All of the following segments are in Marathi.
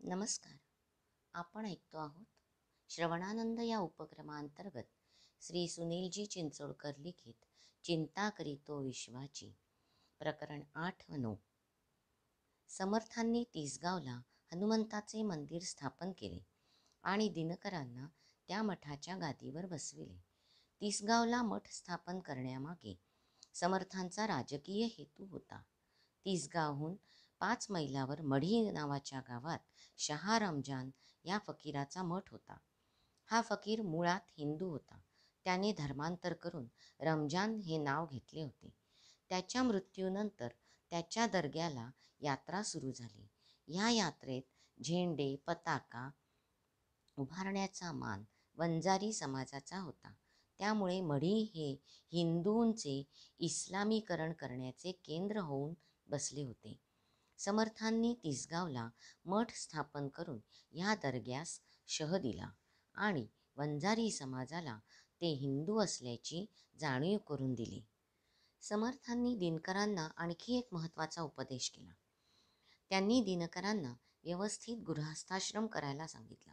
नमस्कार. आपण ऐकतो आहोत श्रवणानंद या उपक्रमांतर्गत श्री सुनीलजी चिंचोडकर लिखित चिंता करीतो विश्वाची प्रकरण आठ व नऊ समर्थांनी तिसगावला हनुमंताचे मंदिर स्थापन केले आणि दिनकरांना त्या मठाच्या गादीवर बसविले. तिसगावला मठ स्थापन करण्यामागे समर्थांचा राजकीय हेतू होता. तिसगावहून पाच मैलावर मढी नावाच्या गावात शहा रमजान या फकीराचा मठ होता. हा फकीर मुळात हिंदू होता. त्याने धर्मांतर करून रमजान हे नाव घेतले होते. त्याच्या मृत्यूनंतर त्याच्या दर्ग्याला यात्रा सुरू झाली. या यात्रेत झेंडे पताका उभारण्याचा मान वंजारी समाजाचा होता. त्यामुळे मढी हे हिंदूंचे इस्लामीकरण करण्याचे केंद्र होऊन बसले होते. समर्थांनी तिसगावला मठ स्थापन करून ह्या दर्ग्यास शह दिला आणि वंजारी समाजाला ते हिंदू असल्याची जाणीव करून दिली. समर्थांनी दिनकरांना आणखी एक महत्त्वाचा उपदेश केला. त्यांनी दिनकरांना व्यवस्थित गृहस्थाश्रम करायला सांगितला.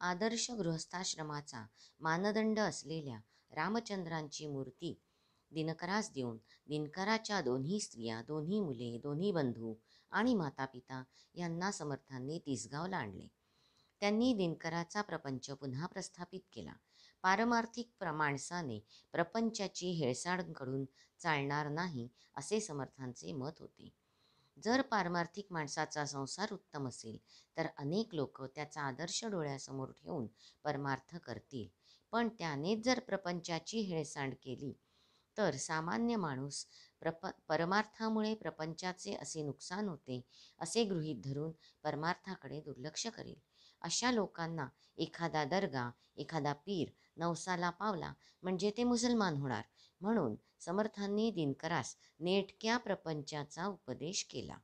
आदर्श गृहस्थाश्रमाचा मानदंड असलेल्या रामचंद्रांची मूर्ती दिनकरास देऊन दिनकराच्या दोन्ही स्त्रिया दोन्ही मुले दोन्ही बंधू आणि मातापिता यांना समर्थांनी तिसगावला आणले. त्यांनी दिनकराचा प्रपंच पुन्हा प्रस्थापित केला. पारमार्थिक माणसाने प्रपंचाची हेळसाड करून चालणार नाही असे समर्थांचे मत होते. जर पारमार्थिक माणसाचा संसार उत्तम असेल तर अनेक लोक त्याचा आदर्श डोळ्यासमोर ठेवून परमार्थ करतील. पण त्यानेच जर प्रपंचाची हेळसांड केली तर सामान्य माणूस प्रप परमार्थामुळे प्रपंचाचे असे नुकसान होते असे गृहीत धरून परमार्थाकडे दुर्लक्ष करेल. अशा लोकांना एखादा दर्गा एखादा पीर नवसाला पावला म्हणजे ते मुसलमान होणार. म्हणून समर्थांनी दिनकरास नेटक्या प्रपंचाचा उपदेश केला.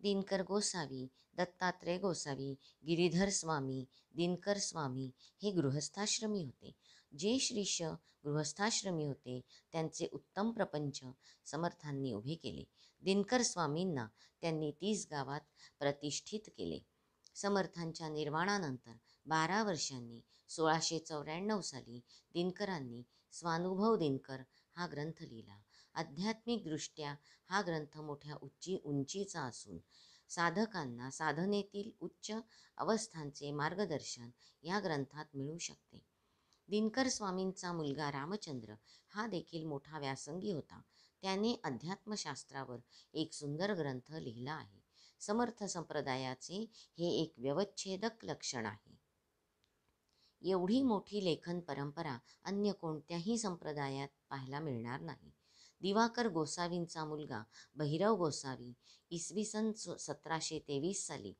दिनकर गोसावी दत्तात्रय गोसावी गिरीधर स्वामी दिनकर स्वामी हे गृहस्थाश्रमी होते. जे श्रीष गृहस्थाश्रमी होते त्यांचे उत्तम प्रपंच समर्थांनी उभे केले. दिनकर स्वामींना त्यांनी तीस गावात प्रतिष्ठित केले. समर्थांच्या निर्माणानंतर बारा वर्षांनी सोळाशे चौऱ्याण्णव साली दिनकरांनी स्वानुभव दिनकर हा ग्रंथ लिहिला. आध्यात्मिकदृष्ट्या हा ग्रंथ मोठ्या उच्ची उंचीचा असून साधकांना साधनेतील उच्च अवस्थांचे मार्गदर्शन या ग्रंथात मिळू शकते. दिनकर स्वामींचा मुलगा रामचंद्र हा देखील मोठा व्यासंगी होता. त्याने अध्यात्मशास्त्रावर एक सुंदर ग्रंथ लिहिला आहे. समर्थ संप्रदायाचे हे एक व्यवच्छेदक लक्षण आहे. एवढी मोठी लेखन परंपरा अन्य कोणत्याही संप्रदायात पाहायला मिळणार नाही. दिवाकर गोसावींचा मुलगा भैरव गोसावी इसवी सन सतराशे तेवीस साली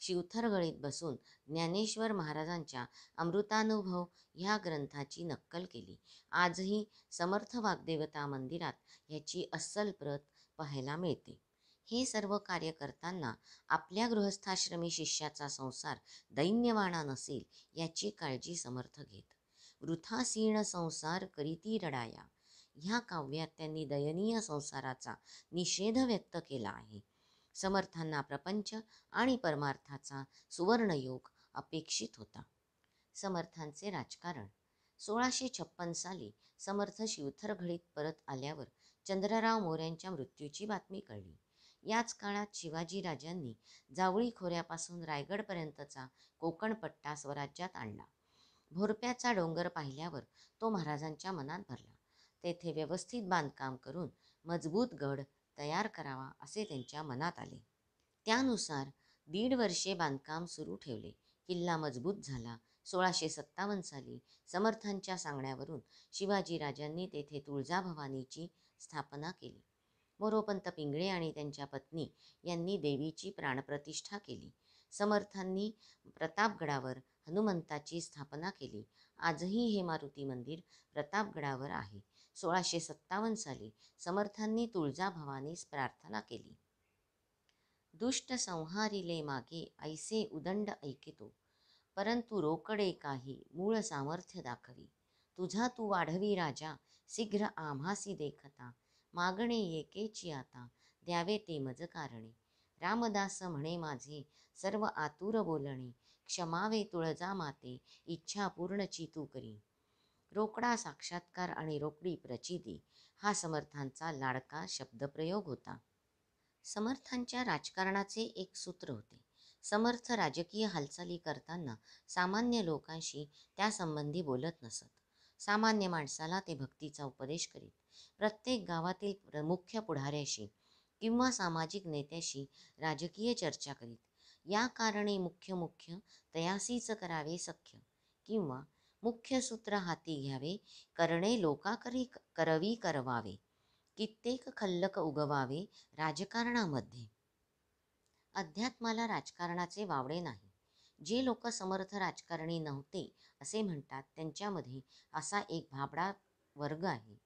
शिवथरगळीत बसून ज्ञानेश्वर महाराजांच्या अमृतानुभव ह्या ग्रंथाची नक्कल केली. आजही समर्थ वाग्देवता मंदिरात ह्याची अस्सल प्रत पाहायला मिळते. हे सर्व कार्य करताना आपल्या गृहस्थाश्रमी शिष्याचा संसार दैन्यवाणा नसेल याची काळजी समर्थ घेत. वृथासीण संसार करीती रडाया. ह्या काव्यात त्यांनी दयनीय संसाराचा निषेध व्यक्त केला आहे. समर्थांना प्रपंच आणि परमार्थाचा सुवर्णयोग अपेक्षित होता. समर्थांचे राजकारण. सोळाशे छप्पन साली समर्थ शिवथरघडीत परत आल्यावर चंद्रराव मोऱ्यांच्या मृत्यूची बातमी कळली. याच काळात शिवाजीराजांनी जावळी खोऱ्यापासून रायगडपर्यंतचा कोकण पट्टा स्वराज्यात आणला. भोरप्याचा डोंगर पाहिल्यावर तो महाराजांच्या मनात भरला. तेथे व्यवस्थित बांधकाम करून मजबूत गड तयार करावा असे त्यांच्या मनात आले. त्यानुसार दीड वर्षे बांधकाम सुरू ठेवले. किल्ला मजबूत झाला. सोळाशे सत्तावन्न साली समर्थांच्या सांगण्यावरून शिवाजीराजांनी तेथे तुळजाभवानीची स्थापना केली. मोरोपंत पिंगळे आणि त्यांच्या पत्नी यांनी देवीची प्राणप्रतिष्ठा केली. समर्थांनी प्रतापगडावर हनुमंताची स्थापना केली. आजही हे मारुती मंदिर प्रतापगडावर आहे. सोळाशे सत्तावन्न साली समर्थांनी तुळजाभवानीस प्रार्थना केली. दुष्ट संहारिले मागे ऐसे उदंड ऐकितो परंतु रोकडे काही मूळ सामर्थ्य दाखवी. तुझा तू वाढवी राजा शीघ्र आम्हासी देखता. मागणे एकेची आता द्यावे ते मज कारणे. रामदास म्हणे माझे सर्व आतुर बोलणे. क्षमावे तुळजा माते इच्छा पूर्णची तू करी. रोकडा साक्षात्कार आणि रोकडी प्रचिती हा समर्थांचा लाडका शब्दप्रयोग होता. समर्थांच्या राजकारणाचे एक सूत्र होते. समर्थ राजकीय हालचाली करताना सामान्य लोकांशी त्यासंबंधी बोलत नसत. सामान्य माणसाला ते भक्तीचा उपदेश करीत. प्रत्येक गावातील प्र मुख्य पुढाऱ्याशी किंवा सामाजिक नेत्याशी राजकीय चर्चा करीत. या कारणे मुख्य मुख्य तयासीच करावे सख्य किंवा मुख्य सूत्र हाती घ्यावे. करणे लोकाकरी करवी करवावे. कित्येक खल्लक उगवावे राजकारणामध्ये. अध्यात्माला राजकारणाचे वावडे नाही. जे लोक समर्थ राजकारणी नव्हते असे म्हणतात. त्यांच्यामध्ये असा एक भाबडा वर्ग आहे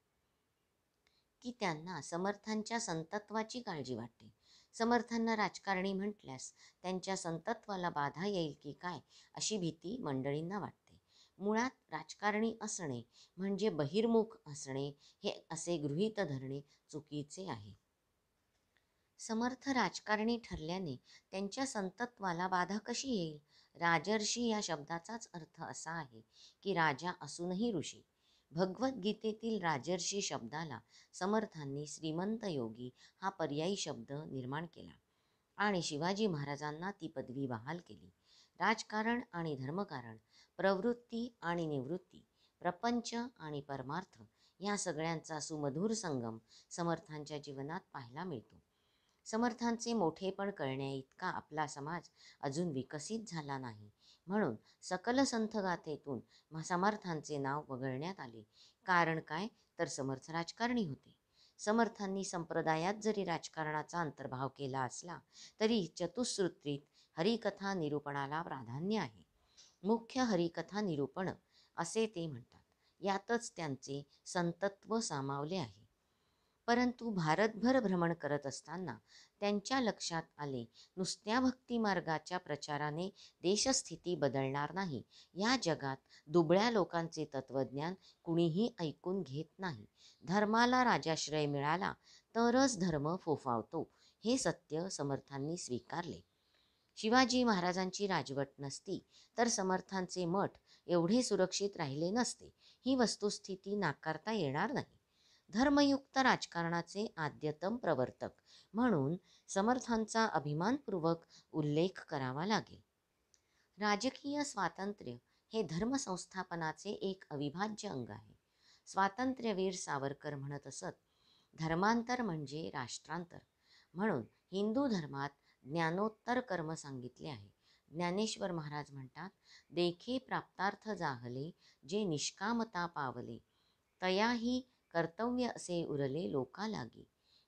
की त्यांना समर्थांच्या संतत्वाची काळजी वाटते. समर्थांना राजकारणी म्हटल्यास त्यांच्या संतत्वाला बाधा येईल की काय अशी भीती मंडळींना वाटते. मुळात राजकारणी असणे म्हणजे बहिर्मुख असणे हे असे गृहीत धरणे चुकीचे आहे. समर्थ राजकारणी ठरल्याने त्यांच्या संतत्वाला बाधा कशी येईल? राजर्षी या शब्दाचाच अर्थ असा आहे की राजा असूनही ऋषी. भगवद्गीतेतील राजर्षी शब्दाला समर्थांनी श्रीमंत योगी हा पर्यायी शब्द निर्माण केला आणि शिवाजी महाराजांना ती पदवी बहाल केली. राजकारण आणि धर्मकारण प्रवृत्ती आणि निवृत्ती प्रपंच आणि परमार्थ या सगळ्यांचा सुमधुर संगम समर्थांच्या जीवनात पाहायला मिळतो. समर्थांचे मोठेपण कळण्याइतका आपला समाज अजून विकसित झाला नाही. म्हणून सकल संथगाथेतून समर्थांचे नाव वगळण्यात आले. कारण काय? तर समर्थ राजकारणी होते. समर्थांनी संप्रदायात जरी राजकारणाचा अंतर्भाव केला असला तरी चतुश्रुत्रीत हरिकथा निरूपणाला प्राधान्य आहे. मुख्य हरिकथा निरूपण असे ते म्हणतात. यातच त्यांचे संतत्व सामावले आहे. परंतु भारतभर भ्रमण करत असताना त्यांच्या लक्षात आले नुसत्या भक्तिमार्गाच्या प्रचाराने देशस्थिती बदलणार नाही. या जगात दुबळ्या लोकांचे तत्वज्ञान कुणीही ऐकून घेत नाही. धर्माला राजाश्रय मिळाला तरच धर्म फोफावतो हे सत्य समर्थांनी स्वीकारले. शिवाजी महाराजांची राजवट नसती तर समर्थांचे मठ एवढे सुरक्षित राहिले नसते. ही वस्तुस्थिती नाकारता येणार नाही. धर्मयुक्त राजकारणाचे आद्यतम प्रवर्तक म्हणून समर्थांचा अभिमानपूर्वक उल्लेख करावा लागेल. राजकीय स्वातंत्र्य हे धर्मसंस्थापनाचे एक अविभाज्य अंग आहे. स्वातंत्र्यवीर सावरकर म्हणत असत धर्मांतर म्हणजे राष्ट्रांतर. म्हणून हिंदू धर्मात ज्ञानोत्तर कर्म सांगितले आहे. ज्ञानेश्वर महाराज म्हणतात देखे प्राप्तार्थ जाहले जे निष्कामता पावले. तयाही कर्तव्य असे उरले लोका लागी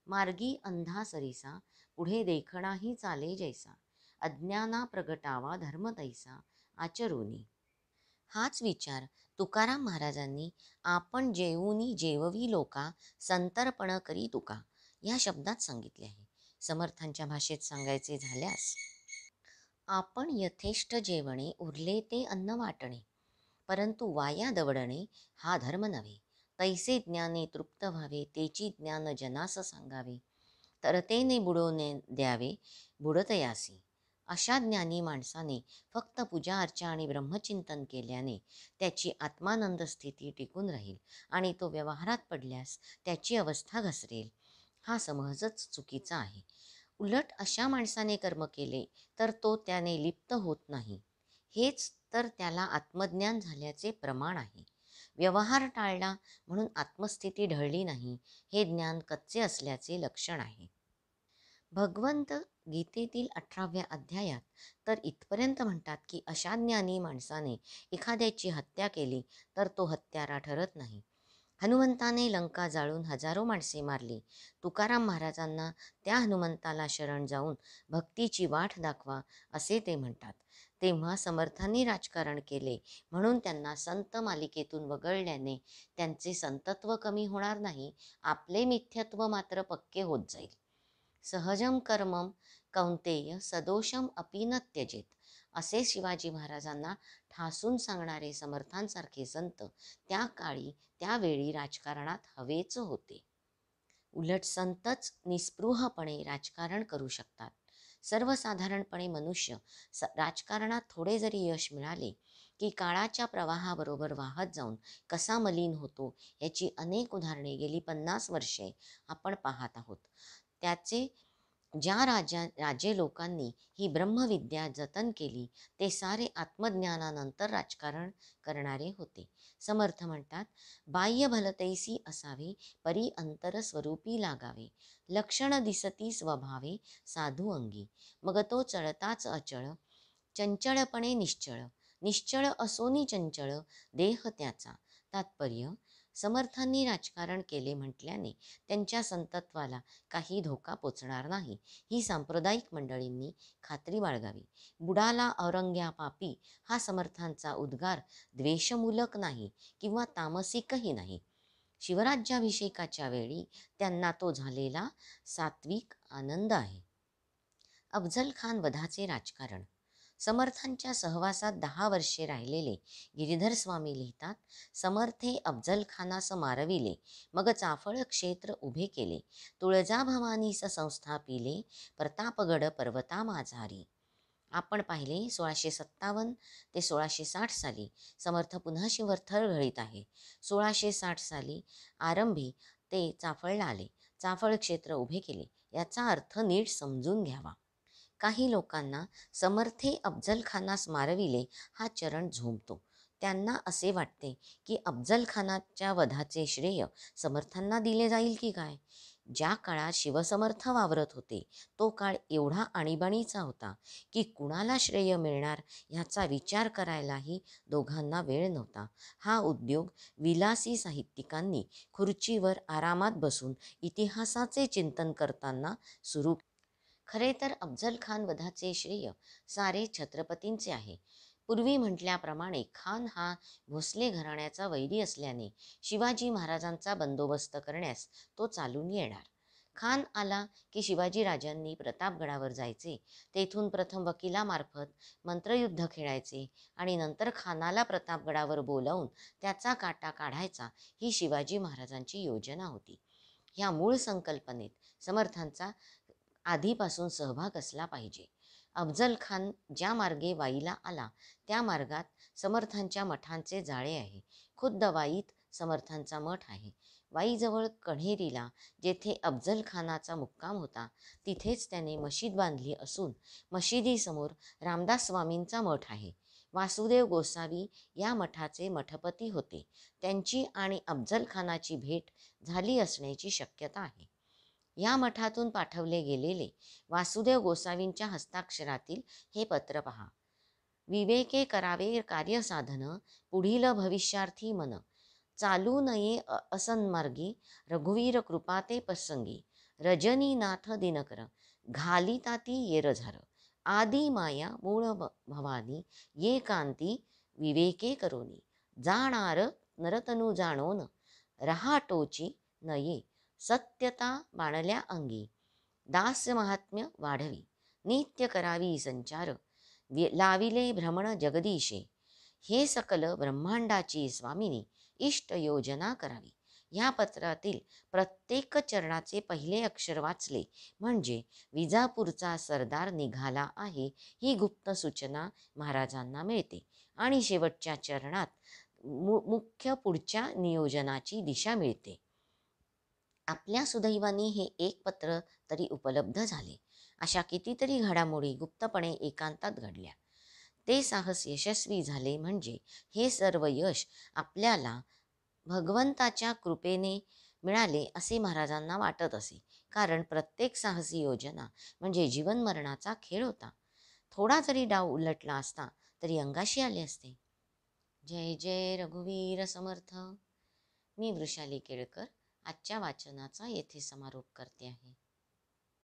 मार्गी अंधा सरीसा पुढे देखणाही चाले जैसा. अज्ञाना प्रगटावा धर्म तैसा आचरुनी. हाच विचार तुकाराम महाराजांनी आपण जेवूनी जेववी लोका संतर्पण करी तुका. या शब्दात सांगितले आहे. समर्थांच्या भाषेत सांगायचे झाल्यास? आपण यथेष्ट जेवणे उरले ते अन्न वाटणे परंतु वाया दवडणे हा धर्म नव्हे. तैसे ज्ञाने तृप्त व्हावे तेची ज्ञान जनास सांगावे. तरतेने बुडवणे द्यावे बुडतयासी. अशा ज्ञानी माणसाने फक्त पूजा अर्चा आणि ब्रह्मचिंतन केल्याने त्याची आत्मानंद स्थिती टिकून राहील आणि तो व्यवहारात पडल्यास त्याची अवस्था घसरेल. हा समजच चुकीचा आहे. उलट अशा माणसाने कर्म केले तर तो त्याने लिप्त होत नाही. हेच तर त्याला आत्मज्ञान झाल्याचे प्रमाण आहे. व्यवहार टाळला म्हणून आत्मस्थिती ढळली नाही हे ज्ञान कच्चे असल्याचे लक्षण आहे. भगवंत गीतेतील अठराव्या अध्यायात तर इथपर्यंत म्हणतात की अशा ज्ञानी माणसाने एखाद्याची हत्या केली तर तो हत्यारा ठरत नाही. हनुमंताने लंका जाळून हजारो माणसे मारली. तुकाराम महाराजांना त्या हनुमंताला शरण जाऊन भक्तीची वाट दाखवा असे ते म्हणतात. तेव्हा समर्थांनी राजकारण केले म्हणून त्यांना संत मालिकेतून वगळल्याने त्यांचे संतत्व कमी होणार नाही आपले मिथ्यत्व मात्र पक्के होत जाईल. सहजम कर्मम कौंतेय सदोषम अपि त्यजेत. असे शिवाजी महाराजांना ठासून सांगणारे समर्थांसारखे संत त्या काळी त्यावेळी राजकारणात हवेच होते. उलट संतच निस्पृहपणे राजकारण करू शकतात. सर्वसाधारणपणे मनुष्य स राजकारणात थोडे जरी यश मिळाले की काळाच्या प्रवाहाबरोबर वाहत जाऊन कसा मलिन होतो याची अनेक उदाहरणे गेली पन्नास वर्षे आपण पाहत आहोत. त्याचे ज्या राजा राजे लोकांनी ही ब्रह्मविद्या जतन केली ते सारे आत्मज्ञानानंतर राजकारण करणारे होते. समर्थ म्हणतात बाह्य भलतैसी असावे परी अंतर स्वरूपी लागावे. लक्षण दिसती स्वभावे साधू अंगी. मग तो चळताच अचळ चंचळपणे निश्चळ. निश्चळ असोनी चंचळ देह त्याचा. तात्पर्य समर्थांनी राजकारण केले म्हटल्याने त्यांच्या संतत्वाला काही धोका पोचणार नाही. ही सांप्रदायिक मंडळींनी खात्री बाळगावी. बुडाला औरंग्या पापी हा समर्थांचा उद्गार द्वेषमूलक नाही किंवा तामसिकही नाही. शिवराज्याभिषेकाच्या वेळी त्यांना तो झालेला सात्विक आनंद आहे. अफजल खान वधाचे राजकारण समर्थांच्या सहवासात दहा वर्षे राहिलेले गिरीधर स्वामी लिहितात समर्थे अफजल खानास मारविले मग चाफळ क्षेत्र उभे केले तुळजा भवानीस संस्थापिले प्रतापगड पर्वता माझारी आपण पाहिले सोळाशे सत्तावन्न ते सोळाशे साठ साली समर्थ पुन्हा शिवर थरघळीत आहे. सोळाशे साठ साली आरंभी ते चाफळला आले चाफळ क्षेत्र उभे केले याचा अर्थ नीट समजून घ्यावा. काही लोकांना समर्थे अफजलखानास मारविले हा चरण झोंबतो. त्यांना असे वाटते की अफजलखानाच्या वधाचे श्रेय समर्थांना दिले जाईल की काय? ज्या काळात शिवसमर्थ वावरत होते तो काळ एवढा आणीबाणीचा होता की कुणाला श्रेय मिळणार ह्याचा विचार करायलाही दोघांना वेळ नव्हता. हा उद्योग विलासी साहित्यिकांनी खुर्चीवर आरामात बसून इतिहासाचे चिंतन करताना सुरू खरे तर अफजल खान वधाचे श्रेय सारे छत्रपतींचे आहे. पूर्वी म्हटल्याप्रमाणे खान हा भोसले घराण्याचा वैरी असल्याने शिवाजी महाराजांचा बंदोबस्त करण्यास तो चालून येणार. खान आला की शिवाजी राजांनी प्रतापगडावर जायचे. तेथून प्रथम वकिलामार्फत मंत्रयुद्ध खेळायचे आणि नंतर खानाला प्रतापगडावर बोलावून त्याचा काटा काढायचा ही शिवाजी महाराजांची योजना होती. ह्या मूळ संकल्पनेत समर्थांचा आधीपासून सहभाग असला पाहिजे. अफजल खान ज्या मार्गे वाईला आला त्या मार्गात समर्थांच्या मठांचे जाळे आहे. खुद्द वाईत समर्थांचा मठ आहे. वाईजवळ कण्हेरीला जेथे अफजल खानाचा मुक्काम होता तिथेच त्याने मशीद बांधली असून मशिदीसमोर रामदास स्वामींचा मठ आहे. वासुदेव गोसावी या मठाचे मठपती होते. त्यांची आणि अफजल खानाची भेट झाली असण्याची शक्यता आहे. या मठातून पाठवले गेलेले वासुदेव गोसावींच्या हस्ताक्षरातील हे पत्र पहा. विवेके करावे कार्यसाधन पुढील भविष्यार्थी मन. चालू नये असन्मार्गी रघुवीर कृपाते प्रसंगी. रजनीनाथ दिनकर घालिताती येरझार आदि माया मूळ भवानी ये कांती विवेके करोनी. जाणार नरतनु जाणोन रहाटोची नये. सत्यता बाणल्या अंगी. दास्य महात्म्य वाढवी. नित्य करावी संचार. लाविले भ्रमण जगदीशे. हे सकल ब्रह्मांडाची स्वामिनी इष्ट योजना करावी. ह्या पत्रातील प्रत्येक चरणाचे पहिले अक्षर वाचले म्हणजे विजापूरचा सरदार निघाला आहे ही गुप्त सूचना महाराजांना मिळते. आणि शेवटच्या चरणात मु मुख्य पुढच्या नियोजनाची दिशा मिळते. आपल्या सुदैवाने हे एक पत्र तरी उपलब्ध झाले. अशा कितीतरी घडामोडी गुप्तपणे एकांतात घडल्या. ते साहस यशस्वी झाले म्हणजे हे सर्व यश आपल्याला भगवंताच्या कृपेने मिळाले असे महाराजांना वाटत असे. कारण प्रत्येक साहसी योजना म्हणजे जीवनमरणाचा खेळ होता. थोडा जरी डाव उलटला असता तरी अंगाशी आले असते. जय जय रघुवीर समर्थ. मी वृषाली केळकर. आजच्या वाचनाचा येथे समारोप करते आहे.